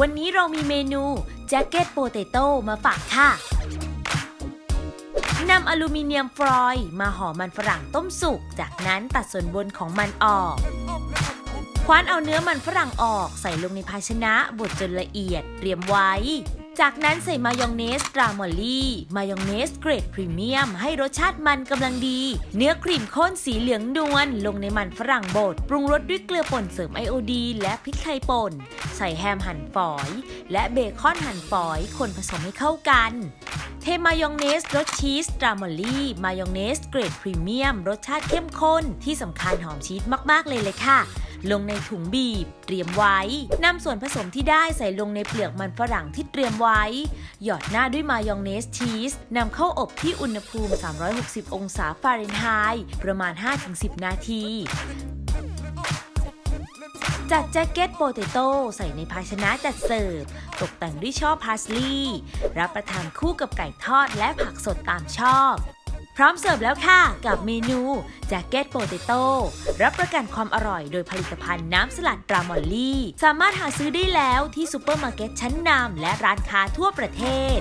วันนี้เรามีเมนู jacket potato มาฝากค่ะ นำอลูมิเนียมฟรอยล์มาห่อมันฝรั่งต้มสุก จากนั้นตัดส่วนบนของมันออก คว้านเอาเนื้อมันฝรั่งออกใส่ลงในภาชนะบดจนละเอียดเตรียมไว้ จากนั้นใส่มายองเนสตรามอลลี่ มายองเนสเกรดพรีเมียม ให้รสชาติมันกำลังดี เนื้อครีมข้นสีเหลืองนวลลงในมันฝรั่งบดปรุงรสด้วยเกลือป่นเสริมไอโอดีและพริกไทยป่น ใส่แฮมหั่นฝอย และเบคอนหั่นฝอย คนผสมให้เข้ากันเทมายองเนสรสชีสตรามอลลี่ มายองเนสเกรดพรีเมียม รสชาติเข้มข้นที่สำคัญหอมชีสมาก ๆ เลยเลยค่ะ ลงในถุงบีบ เตรียมไว้นำส่วนผสมที่ได้ใส่ลงในเปลือกมันฝรั่งที่เตรียมไว้ หยอดหน้าด้วยมายองเนสชีสนำเข้าอบที่อุณหภูมิ 360 องศาฟาเรนไฮต์ประมาณ 5-10 นาทีจัด jacket potato ใส่ในภาชนะจัดเสิร์ฟ ตกแต่งด้วยช่อพาสลีย์รับประทานคู่กับไก่ทอดและผักสดตามชอบ พร้อมเสิร์ฟแล้วค่ะ กับเมนู jacket potato รับประกันความอร่อยโดยผลิตภัณฑ์น้ำสลัดตรามอลลี่ สามารถหาซื้อได้แล้วที่ซูเปอร์มาร์เก็ตชั้นนำและร้านค้าทั่วประเทศ